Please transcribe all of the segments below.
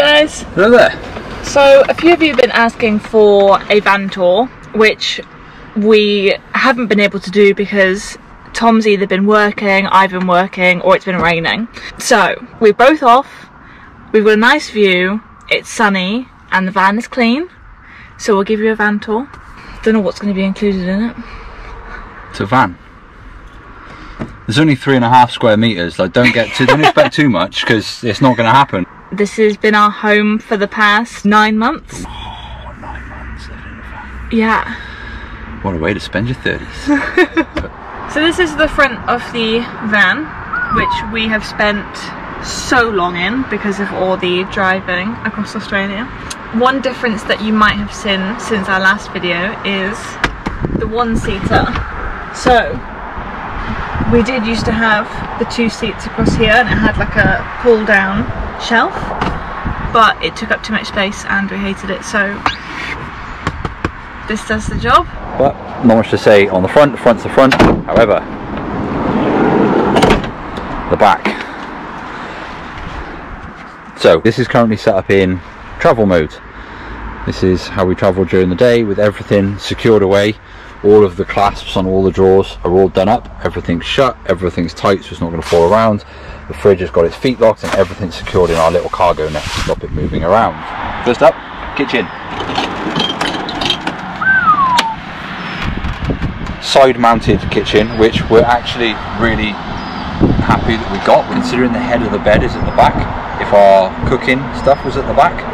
Guys! Hello there. So, a few of you have been asking for a van tour, which we haven't been able to do because Tom's either been working, I've been working, or it's been raining. So, we're both off, we've got a nice view, it's sunny, and the van is clean. So we'll give you a van tour. Don't know what's going to be included in it. It's a van. There's only three and a half square meters. Like, don't get too, don't expect too much because it's not going to happen. This has been our home for the past nine months. Oh, nine months living in a van. Yeah. What a way to spend your thirties. So this is the front of the van, which we have spent so long in because of all the driving across Australia. One difference that you might have seen since our last video is the one-seater. So we did used to have the two seats across here and it had like a pull down shelf but it took up too much space and we hated it so this does the job. but not much to say on the front. The front's the front. However, the back. So this is currently set up in travel mode. This is how we travel during the day with everything secured away. All of the clasps on all the drawers are all done up. Everything's shut, everything's tight so it's not going to fall around. The fridge has got its feet locked and everything's secured in our little cargo net to stop it moving around. First up, kitchen. Side mounted kitchen which we're actually really happy that we got considering the head of the bed is at the back. If our cooking stuff was at the back,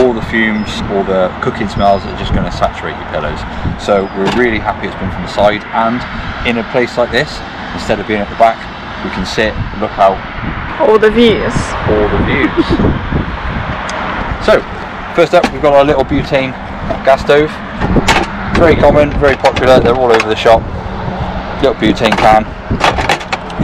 all the fumes, all the cooking smells are just going to saturate your pillows. So we're really happy it's been from the side and in a place like this, instead of being at the back, we can sit, and look out All the views. all the views. So, first up we've got our little butane gas stove. Very common, very popular, they're all over the shop. Little butane can,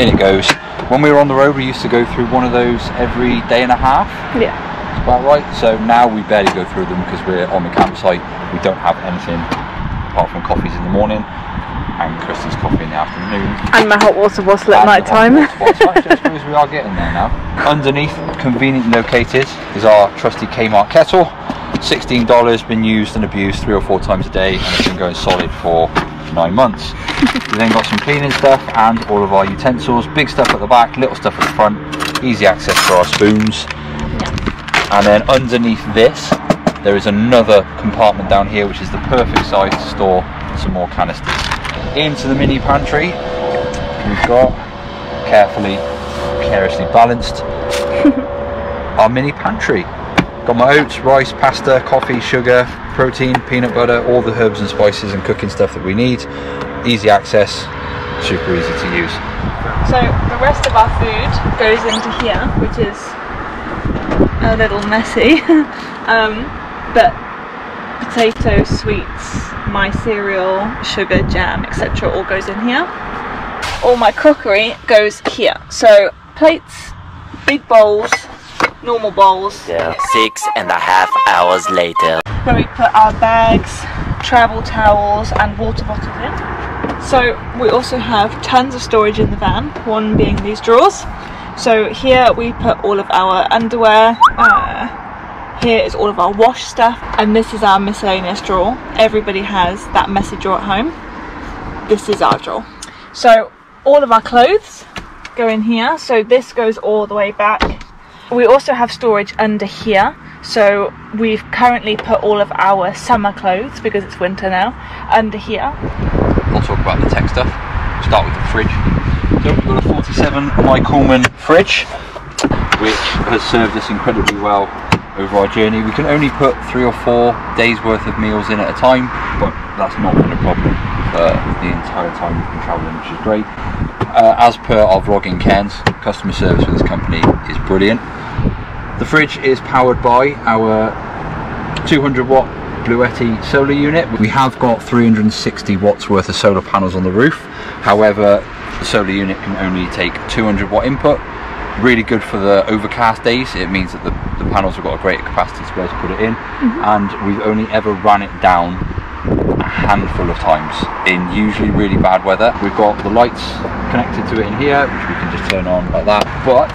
in it goes. When we were on the road we used to go through one of those every day and a half Yeah. About right. So now we barely go through them because we're on the campsite. We don't have anything apart from coffees in the morning and Kristen's coffee in the afternoon. And my hot water bottle at night time. water bottle. Actually, I suppose we are getting there now. Underneath, conveniently located, is our trusty Kmart kettle. $16, been used and abused three or four times a day and it's been going solid for nine months. we then got some cleaning stuff and all of our utensils. Big stuff at the back, little stuff at the front. Easy access for our spoons. And then underneath this, there is another compartment down here, which is the perfect size to store some more canisters. Into the mini pantry, we've got carefully, carelessly balanced our mini pantry. Got my oats, rice, pasta, coffee, sugar, protein, peanut butter, all the herbs and spices and cooking stuff that we need. Easy access, super easy to use. So the rest of our food goes into here, which is a little messy. um, but potato, sweets, my cereal, sugar, jam, etc. all goes in here. All my crockery goes here. So plates, big bowls, normal bowls, yeah. Six and a half hours later. where we put our bags, travel towels and water bottles in. So we also have tons of storage in the van, one being these drawers. So here we put all of our underwear, uh, here is all of our wash stuff and this is our miscellaneous drawer. Everybody has that messy drawer at home. This is our drawer. So all of our clothes go in here. So this goes all the way back we also have storage under here. So we've currently put all of our summer clothes because it's winter now under here. We'll talk about the tech stuff. Start with the fridge. So we've got a 47 My Coleman fridge, which has served us incredibly well over our journey. We can only put three or four days worth of meals in at a time, but that's not been a problem for the entire time we've been travelling, which is great. Uh, as per our vlogging Ken's, customer service with this company is brilliant. The fridge is powered by our 200 watt Bluetti solar unit. We have got 360 watts worth of solar panels on the roof. However, the solar unit can only take 200 watt input. Really good for the overcast days. It means that the, the panels have got a greater capacity to be able to put it in. Mm-hmm. And we've only ever ran it down a handful of times in usually really bad weather. We've got the lights connected to it in here, which we can just turn on like that. But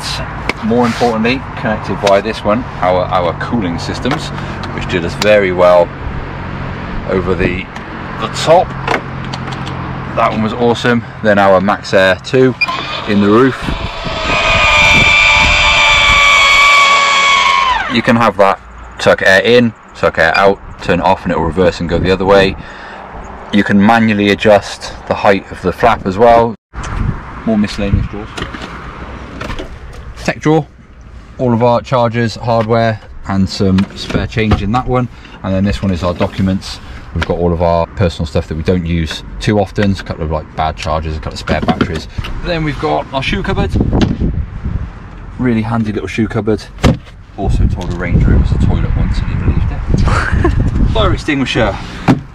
more importantly, connected via this one, our, our cooling systems, which did us very well over the, the top. That one was awesome. Then our MaxxAir 2 in the roof. You can have that tuck air in, tuck air out, turn it off and it will reverse and go the other way. You can manually adjust the height of the flap as well. More miscellaneous drawers. Tech drawer, all of our chargers, hardware and some spare change in that one. And then this one is our documents. We've got all of our personal stuff that we don't use too often. A couple of like bad chargers, a couple of spare batteries. Then we've got our shoe cupboard. Really handy little shoe cupboard. Also told a Range it was a toilet once and he believed it. Fire extinguisher,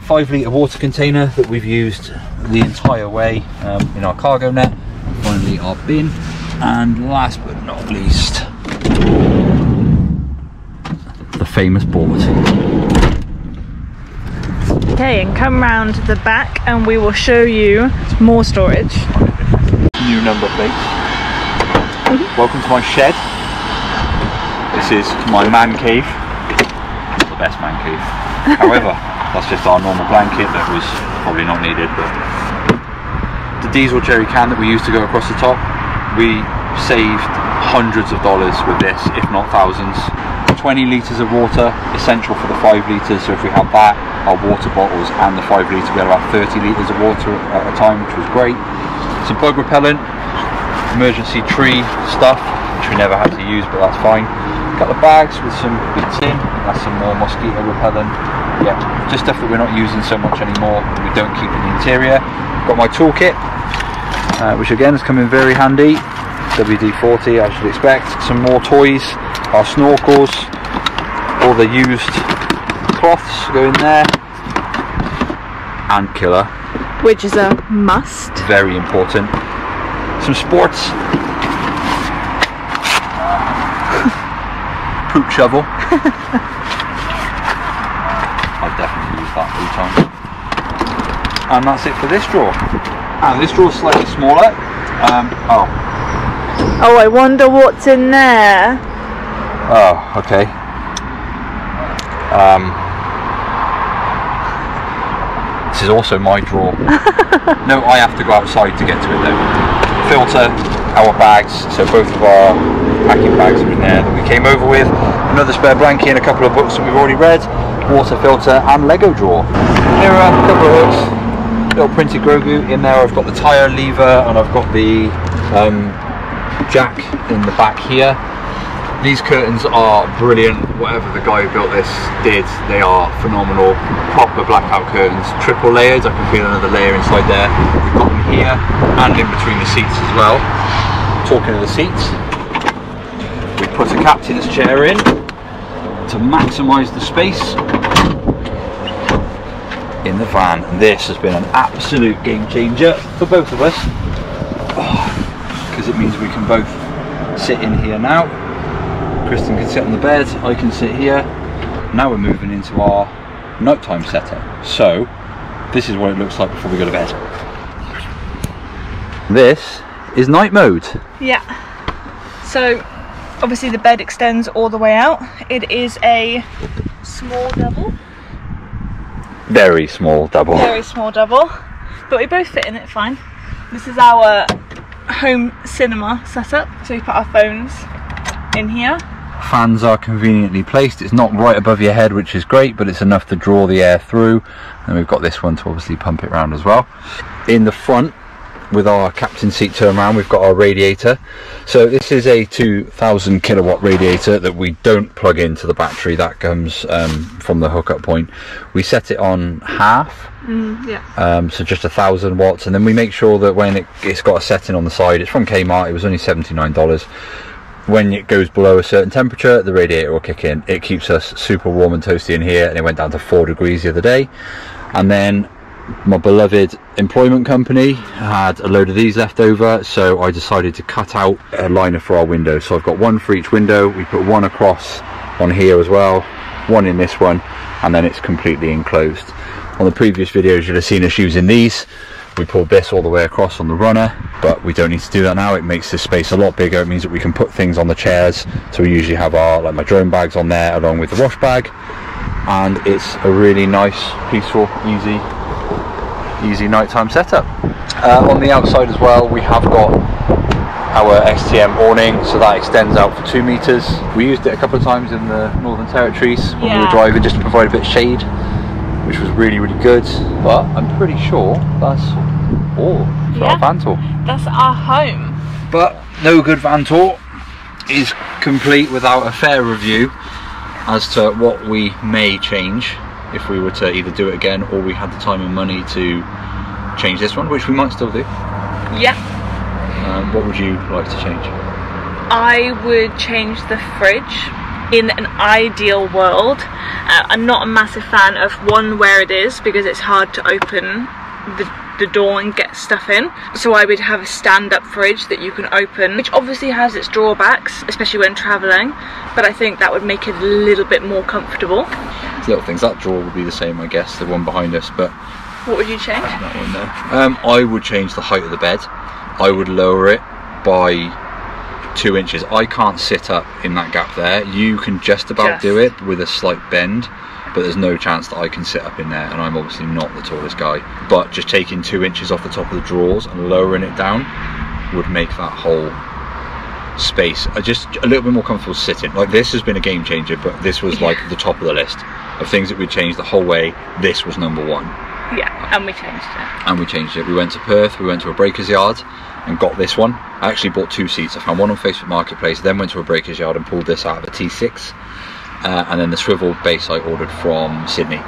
five litre water container that we've used the entire way um, in our cargo net. Finally our bin. And last but not least, the famous board. Okay, and come round the back and we will show you more storage. New number plate. Welcome to my shed. This is my man cave. Not the best man cave. However, that's just our normal blanket that was probably not needed. But the diesel jerry can that we used to go across the top, we saved hundreds of dollars with this, if not thousands. 20 litres of water, essential for the 5 litres. So if we had that, our water bottles and the 5 litre, we had about 30 litres of water at a time, which was great. Some bug repellent, emergency tree stuff, which we never had to use, but that's fine. couple of bags with some bits in, that's some more mosquito repellent. Yeah, just stuff that we're not using so much anymore, we don't keep in the interior. Got my toolkit, uh, which again has come in very handy. WD-40 I you'd expect. Some more toys, our snorkels, all the used cloths go in there. And killer, Which is a must. very important. Some sports. Poop shovel. I've definitely used that three times. And that's it for this drawer. And this drawer's slightly smaller. Um, oh, Oh, I wonder what's in there. Oh, okay. Um, this is also my drawer. no, I have to go outside to get to it though. Filter, our bags, so both of our packing bags are in there that we came over with. Another spare blanket and a couple of books that we've already read. Water filter and Lego drawer. Here are a couple of hooks. Little printed Grogu in there. I've got the tyre lever and I've got the um, jack in the back here. These curtains are brilliant. Whatever the guy who built this did, they are phenomenal. Proper blackout curtains, triple layered. I can feel another layer inside there. We've got them here and in between the seats as well. Talking of the seats, we put a captain's chair in to maximise the space in the van. This has been an absolute game changer for both of us because it means we can both sit in here now. Kristen can sit on the bed, I can sit here. Now we're moving into our nighttime setup. So this is what it looks like before we go to bed. This is night mode. Yeah. So, obviously the bed extends all the way out. It is a small double, Very small double. very small double, but we both fit in it fine. This is our home cinema setup. So we put our phones in here. Fans are conveniently placed. It's not right above your head, which is great, but it's enough to draw the air through. And we've got this one to obviously pump it round as well. In the front, with our captain seat turn around, we've got our radiator. So this is a 2000 kilowatt radiator that we don't plug into the battery. That comes um, from the hookup point. We set it on half, Yeah. um, so just a thousand watts, and then we make sure that when it, it's got a setting on the side, it's from Kmart. It was only seventy nine dollars. When it goes below a certain temperature, the radiator will kick in. It keeps us super warm and toasty in here, and it went down to four degrees the other day. And then my beloved employment company had a load of these left over, so I decided to cut out a liner for our window. So I've got one for each window. We put one across on here as well, one in this one, and then it's completely enclosed. On the previous videos, you'll have seen us using these We pulled this all the way across on the runner, but we don't need to do that now. It makes this space a lot bigger. It means that we can put things on the chairs. So we usually have our like my drone bags on there along with the wash bag, and it's a really nice, peaceful, easy, easy nighttime setup. Uh, on the outside as well, we have got our STM awning, so that extends out for two meters. We used it a couple of times in the Northern Territories when we were driving, just to provide a bit of shade, which was really, really good. But I'm pretty sure that's all for Yeah. our van tour. That's our home. But no good van tour is complete without a fair review as to what we may change if we were to either do it again or we had the time and money to change this one, which we might still do. Yeah. Um, what would you like to change? I would change the fridge. In an ideal world, uh, I'm not a massive fan of one where it is because it's hard to open the, the door and get stuff in. So I would have a stand-up fridge that you can open, which obviously has its drawbacks, especially when travelling. But I think that would make it a little bit more comfortable. Little things. That drawer would be the same, I guess, the one behind us, but What would you change? that one there. Um, I would change the height of the bed. I would lower it by two inches. I can't sit up in that gap there. You can just about do it with a slight bend, but there's no chance that I can sit up in there, and I'm obviously not the tallest guy. But just taking two inches off the top of the drawers and lowering it down would make that whole space uh, just a little bit more comfortable sitting. Like this has been a game changer, but this was like the top of the list of things that we changed the whole way. This was number one Yeah, and we changed it. and we changed it. We went to Perth, we went to a breakers yard and got this one. I actually bought two seats. I found one on Facebook Marketplace, then went to a breakers yard and pulled this out of a T6. Uh, and then the swivel base I ordered from Sydney.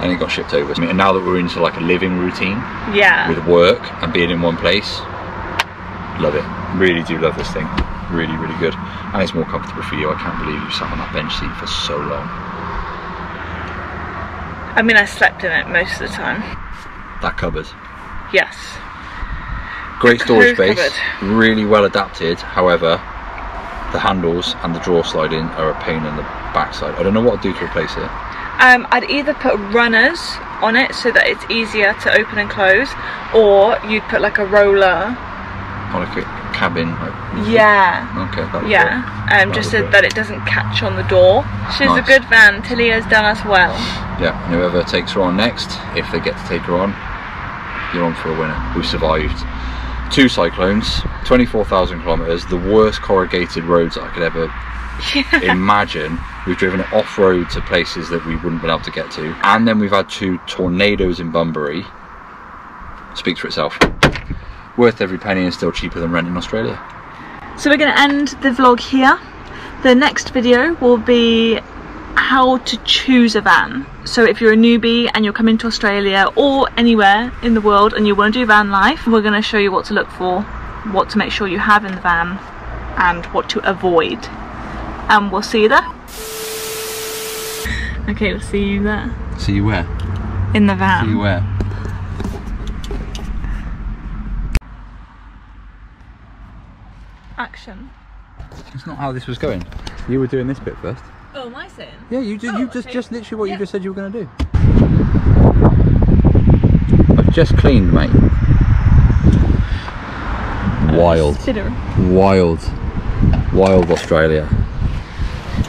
And it got shipped over to me. And now that we're into like a living routine Yeah. with work and being in one place, love it. Really do love this thing. Really, really good. And it's more comfortable for you. I can't believe you sat on that bench seat for so long. I mean, I slept in it most of the time. That cupboard. Yes. Great storage space, really well adapted. However, the handles and the drawer sliding are a pain in the backside. I don't know what I'd do to replace it. Um, I'd either put runners on it so that it's easier to open and close, or you'd put like a roller. Or like a cabin. Like, Yeah. Okay. Yeah, um, That just so that it doesn't catch on the door. She's a good van. Tilly has done us well. Yeah. And whoever takes her on next, if they get to take her on, you're on for a winner. We survived two cyclones, 24,000 kilometers, the worst corrugated roads that I could ever imagine. We've driven it off road to places that we wouldn't have been able to get to, and then we've had two tornadoes in Bunbury. Speaks for itself. Worth every penny and still cheaper than rent in Australia. So we're going to end the vlog here. The next video will be how to choose a van. So if you're a newbie and you're coming to Australia or anywhere in the world and you want to do van life, we're going to show you what to look for, what to make sure you have in the van and what to avoid. And we'll see you there. Okay, we'll see you there. See you where? In the van. See you where? Action. It's not how this was going. You were doing this bit first. Oh, am I saying? Yeah, you did. Oh, you just okay. just literally what Yeah. you just said you were going to do. I've just cleaned, mate. Wild, wild, wild Australia.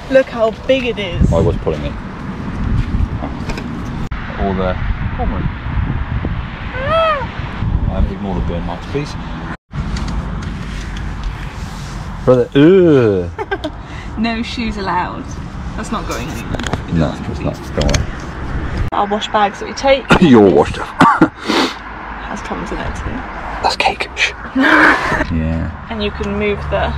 Look how big it is. I was pulling it. All the hormone. Um, ignore the burn marks, please. Brother, ugh. No shoes allowed. That's not going anywhere. No, it's not. Worry. Our wash bags that we take You're washed up. has Tom's in it too. That's cake. Shh. yeah. And you can move the.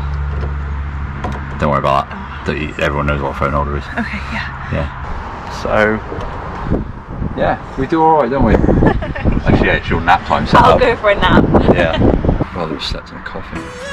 Don't worry about that. Don't Everyone knows what a phone holder is. Okay, yeah. Yeah. So, yeah, we do all right, don't we? Actually, yeah, it's your nap time set I'll up. go for a nap. Yeah. Rather have slept in a coffin.